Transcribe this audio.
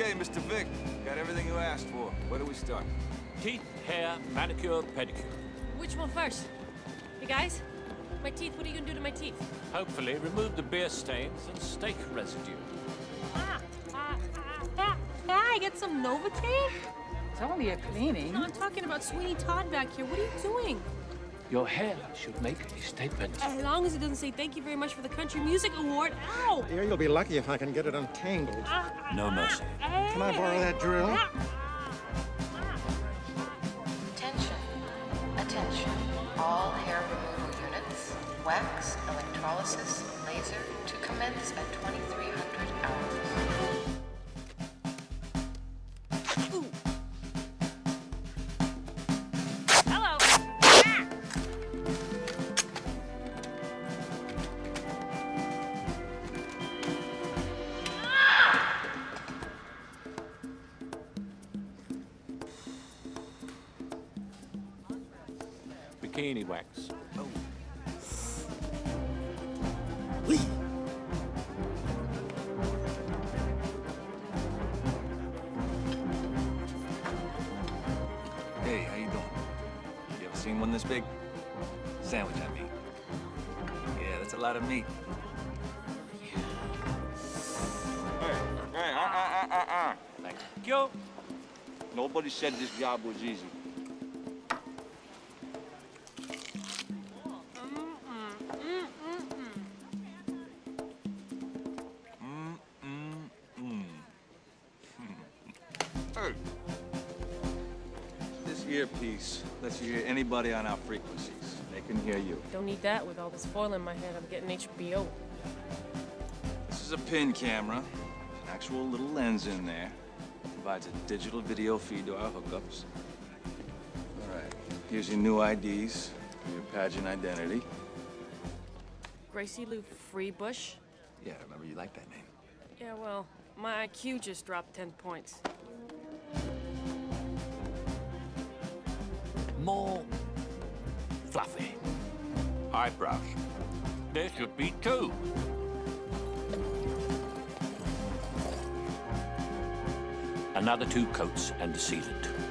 Okay, Mr. Vic. Got everything you asked for. Where do we start? Teeth, hair, manicure, pedicure. Which one first? Hey guys, my teeth. What are you gonna do to my teeth? Hopefully remove the beer stains and steak residue. Ah, ah, ah, ah, ah, I get some Novocaine? It's only a cleaning. No, I'm talking about Sweeney Todd back here. What are you doing? Your hair should make a statement. As long as it doesn't say thank you very much for the Country Music Award. Ow! Here, you'll be lucky if I can get it untangled. No mercy. Can I borrow that drill? Attention, attention. All hair removal units, wax, electrolysis, laser to commence at 2300 Bikini wax. Hey, how you doing? You ever seen one this big? Sandwich, I mean. Yeah, that's a lot of meat. Hey, hey, uh, uh, uh, uh, uh. Thank you. Nobody said this job was easy. This earpiece lets you hear anybody on our frequencies. They can hear you. Don't need that with all this foil in my head. I'm getting HBO. This is a pin camera. There's an actual little lens in there. Provides a digital video feed to our hookups. All right. Here's your new IDs, your pageant identity. Gracie Lou Freebush. Yeah, I remember you liked that name. Yeah, well, my IQ just dropped 10 points. More fluffy. Eyebrows. There should be two. Another two coats and a sealant.